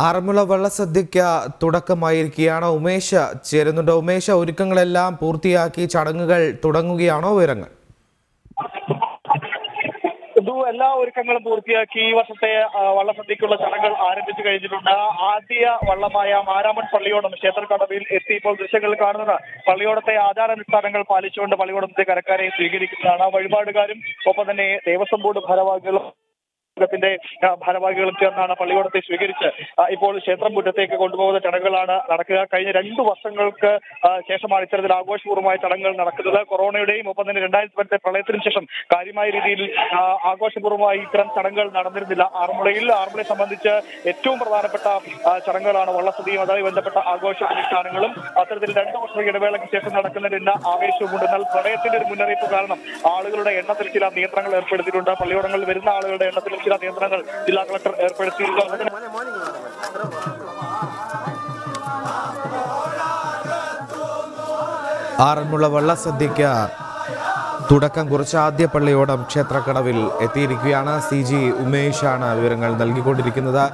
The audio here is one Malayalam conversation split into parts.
ആറന്മുള വള്ളസദ്യയ്ക്ക് തുടക്കമായിരിക്കുകയാണ്. ഉമേഷ് ചേരുന്നുണ്ട്. ഉമേഷ് ഒരുക്കങ്ങളെല്ലാം പൂർത്തിയാക്കി ചടങ്ങുകൾ തുടങ്ങുകയാണോ വിവരങ്ങൾ? എല്ലാ ഒരുക്കങ്ങളും പൂർത്തിയാക്കി ഈ വർഷത്തെ വള്ളസദ്യക്കുള്ള ചടങ്ങുകൾ ആരംഭിച്ചു കഴിഞ്ഞിട്ടുണ്ട്. ആദ്യ വള്ളമായ മാരാമൺ പള്ളിയോടം ക്ഷേത്രക്കടവിൽ എത്തി ഇപ്പോൾ ദൃശ്യങ്ങൾ കാണുന്നത് പള്ളിയോടത്തെ ആചാരാനുഷ്ഠാനങ്ങൾ പാലിച്ചുകൊണ്ട് പള്ളിയോടത്തെ കരക്കാരെ സ്വീകരിക്കുന്നതാണ്. വഴിപാടുകാരും ഒപ്പം തന്നെ ദേവസ്വം ബോർഡ് ഭാരവാഹികളും ത്തിന്റെ ഭാരവാഹികളും ചേർന്നാണ് പള്ളിയോടത്തെ സ്വീകരിച്ച് ഇപ്പോൾ ക്ഷേത്രം മുറ്റത്തേക്ക് കൊണ്ടുപോകുന്ന ചടങ്ങുകളാണ് നടക്കുക. കഴിഞ്ഞ രണ്ടു വർഷങ്ങൾക്ക് ശേഷമാണ് ഇത്തരത്തിൽ ആഘോഷപൂർവമായ ചടങ്ങുകൾ നടക്കുന്നത്. കൊറോണയുടെയും ഒപ്പം തന്നെ രണ്ടായിരത്തി പത്തെ പ്രളയത്തിനു ശേഷം കാര്യമായ രീതിയിൽ ആഘോഷപൂർവമായി ഇത്തരം ചടങ്ങുകൾ നടന്നിരുന്നില്ല. ആറന്മുളയിൽ ആറന്മുളയെ സംബന്ധിച്ച് ഏറ്റവും പ്രധാനപ്പെട്ട ചടങ്ങുകളാണ് വള്ളസദ്യയും അതുമായി ബന്ധപ്പെട്ട ആഘോഷ അനുഷ്ഠാനങ്ങളും. അത്തരത്തിൽ രണ്ടു വർഷ ഇടവേളയ്ക്ക് ശേഷം നടക്കുന്നതിന് ആവേശവുമുണ്ട്. എന്നാൽ പ്രളയത്തിന്റെ ഒരു മുന്നറിയിപ്പ് കാരണം ആളുകളുടെ എണ്ണത്തിൽ ചില നിയന്ത്രണങ്ങൾ ഏർപ്പെടുത്തിയിട്ടുണ്ട്. പള്ളിയോടങ്ങളിൽ വരുന്ന ആളുകളുടെ എണ്ണത്തിൽ ചില നിയന്ത്രണങ്ങൾ ജില്ലാ കളക്ടർ ഏർപ്പെടുത്തിയിരിക്കുന്നു. ആറന്മുള വള്ളസദ്യയ്ക്ക് തുടക്കം കുറിച്ച ആദ്യ പള്ളിയോടം ക്ഷേത്രക്കടവിൽ എത്തിയിരിക്കുകയാണ്. സി ജി ഉമേഷാണ് വിവരങ്ങൾ നൽകിക്കൊണ്ടിരിക്കുന്നത്.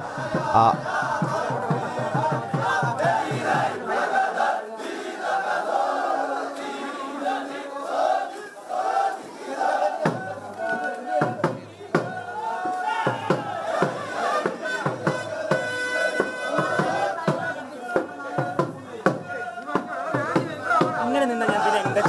ആ, ഇങ്ങനെ നിന്ന ഞാൻ പിന്നെ എന്താ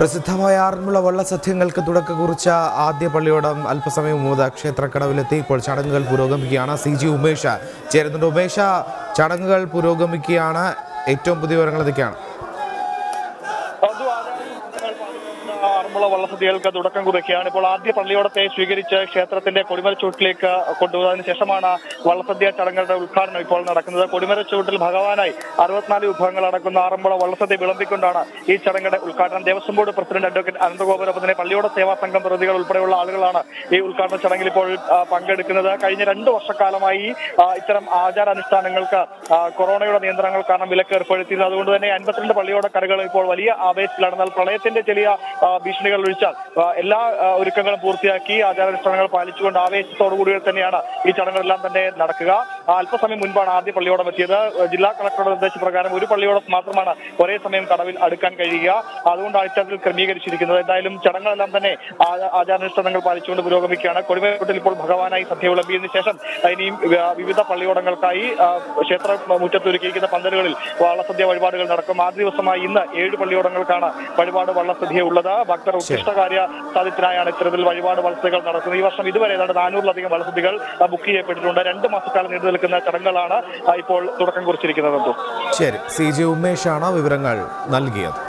പ്രസിദ്ധമായ ആറന്മുള വള്ളസദ്യങ്ങൾക്ക് തുടക്കം കുറിച്ച ആദ്യ പള്ളിയോടം അല്പസമയം മുമ്പ് ക്ഷേത്രക്കടവിലെത്തി ഇപ്പോൾ ചടങ്ങുകൾ പുരോഗമിക്കുകയാണ്. സി ജി ഉമേഷ് ചേരുന്നുണ്ട്. ഉമേഷ ചടങ്ങുകൾ പുരോഗമിക്കുകയാണ്. ഏറ്റവും പുതിയ വിവരങ്ങൾ ഇതൊക്കെയാണ് ആറന്മുള വള്ളസദ്യകൾക്ക് തുടക്കം കുറിക്കുകയാണ്. ഇപ്പോൾ ആദ്യ പള്ളിയോടത്തെ സ്വീകരിച്ച് ക്ഷേത്രത്തിന്റെ കൊടിമരച്ചൂട്ടിലേക്ക് കൊണ്ടുപോകുന്നതിന് ശേഷമാണ് വള്ളസദ്യ ചടങ്ങുകളുടെ ഉദ്ഘാടനം ഇപ്പോൾ നടക്കുന്നത്. കൊടിമരച്ചൂട്ടിൽ ഭഗവാനായി അറുപത്തിനാല് വിഭവങ്ങൾ അടക്കുന്ന ആറന്മുള വള്ളസദ്യ വിളമ്പിക്കൊണ്ടാണ് ഈ ചടങ്ങുകളുടെ ഉദ്ഘാടനം. ദേവസ്വം ബോർഡ് പ്രസിഡന്റ് അഡ്വക്കേറ്റ് അനന്തഗോപുരപ്പതിനെ പള്ളിയോട സേവാ സംഘം പ്രതികൾ ഉൾപ്പെടെയുള്ള ആളുകളാണ് ഈ ഉദ്ഘാടന ചടങ്ങിൽ ഇപ്പോൾ പങ്കെടുക്കുന്നത്. കഴിഞ്ഞ രണ്ട് വർഷക്കാലമായി ഇത്തരം ആചാരാനുഷ്ഠാനങ്ങൾക്ക് കൊറോണയുടെ നിയന്ത്രണങ്ങൾ കാരണം വിലക്ക് ഏർപ്പെടുത്തിയത് അതുകൊണ്ട് തന്നെ അൻപത്തിരണ്ട് പള്ളിയോട കരകൾ ഇപ്പോൾ വലിയ ആവേശത്തിലാണ്. എന്നാൽ പ്രളയത്തിന്റെ ചെറിയ ആ, ഭീഷണികൾ ഒഴിച്ചാൽ എല്ലാ ഒരുക്കങ്ങളും പൂർത്തിയാക്കി ആചാരാനുഷ്ഠാനങ്ങൾ പാലിച്ചുകൊണ്ട് ആവേശത്തോടുകൂടി തന്നെയാണ് ഈ ചടങ്ങുകളെല്ലാം തന്നെ നടക്കുക. അല്പസമയം മുൻപാണ് ആദ്യ പള്ളിയോടം എത്തിയത്. ജില്ലാ കളക്ടറുടെ നിർദ്ദേശപ്രകാരം ഒരു പള്ളിയോടം മാത്രമാണ് ഒരേ സമയം കടവിൽ അടുക്കാൻ കഴിയുക. അതുകൊണ്ടാണ് ഇത്തരത്തിൽ ക്രമീകരിച്ചിരിക്കുന്നത്. എന്തായാലും ചടങ്ങുകളെല്ലാം തന്നെ ആചാരാനുഷ്ഠാനങ്ങൾ പാലിച്ചുകൊണ്ട് പുരോഗമിക്കുകയാണ്. കൊടിമേട്ടിൽ ഇപ്പോൾ ഭഗവാനായി സദ്യ വിളമ്പിയതിനു ശേഷം ഇനിയും വിവിധ പള്ളിയോടങ്ങൾക്കായി ക്ഷേത്ര മുറ്റത്ത് ഒരുക്കിയിരിക്കുന്ന പന്തലുകളിൽ വള്ളസദ്യ വഴിപാടുകൾ നടക്കും. ആദ്യ ദിവസമായി ഇന്ന് ഏഴ് പള്ളിയോടങ്ങൾക്കാണ് വഴിപാട് വള്ളസദ്യ ഉള്ളത് ഭക്തർ ഉത്കൃഷ്ടകാര്യ സാധ്യത്തിനായാണ് ഇത്തരത്തിൽ വഴിപാട് വള്ളസദ്യകൾ നടക്കുന്നത് ഈ വർഷം ഇതുവരെ ഏതാണ്ട് നാനൂറിലധികം വള്ളസദ്യകൾ ബുക്ക് ചെയ്യപ്പെട്ടിട്ടുണ്ട്. രണ്ട് മാസക്കാലം നീണ്ടു നിൽക്കുന്ന ചടങ്ങുകളാണ് ഇപ്പോൾ തുടക്കം കുറിച്ചിരിക്കുന്നത്. ശരി. സി ജി ഉമേഷാണ് വിവരങ്ങൾ നൽകിയത്.